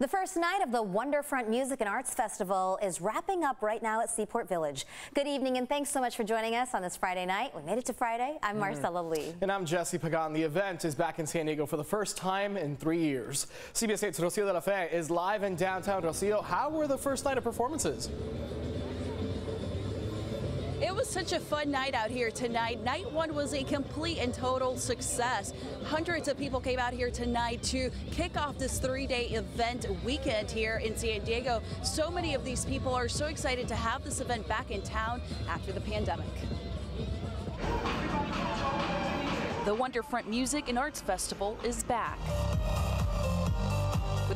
The first night of the Wonderfront Music and Arts Festival is wrapping up right now at Seaport Village. Good evening and thanks so much for joining us on this Friday night. We made it to Friday. I'm mm. Marcella Lee. And I'm Jesse Pagan. The event is back in San Diego for the first time in three years. CBS 8's Rocio de la Fe is live in downtown Rocio. How were the first night of performances? It was such a fun night out here tonight. Night one was a complete and total success. Hundreds of people came out here tonight to kick off this three-day event weekend here in San Diego. So many of these people are so excited to have this event back in town after the pandemic. The Wonderfront Music and Arts Festival is back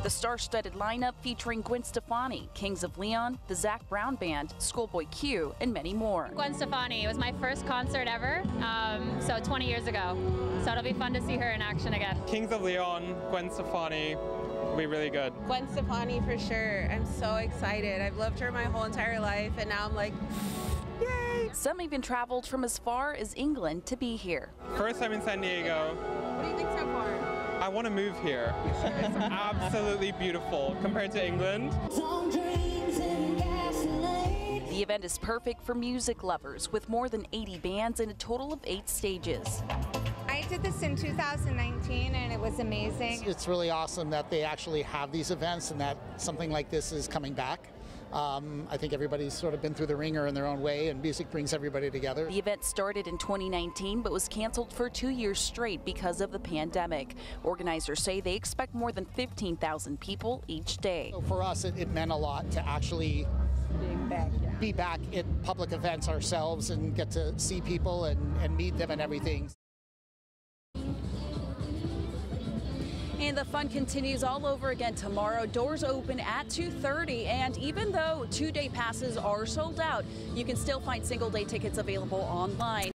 with a star-studded lineup featuring Gwen Stefani, Kings of Leon, the Zac Brown Band, Schoolboy Q, and many more. Gwen Stefani, it was my first concert ever, um, so 20 years ago. So it'll be fun to see her in action again. Kings of Leon, Gwen Stefani, will be really good. Gwen Stefani for sure. I'm so excited. I've loved her my whole entire life, and now I'm like, Yay! Some even traveled from as far as England to be here. First time in San Diego. What do you think so far? I want to move here. It's absolutely beautiful compared to England. The event is perfect for music lovers with more than 80 bands and a total of eight stages. I did this in 2019 and it was amazing. It's really awesome that they actually have these events and that something like this is coming back. Um, I think everybody's sort of been through the wringer in their own way, and music brings everybody together. The event started in 2019 but was canceled for two years straight because of the pandemic. Organizers say they expect more than 15,000 people each day. So for us, it, it, meant a lot to actually back, yeah. be back at public events ourselves and get to see people and, and meet them and everything. And the fun continues all over again tomorrow. Doors open at 2.30. And even though two-day passes are sold out, you can still find single-day tickets available online.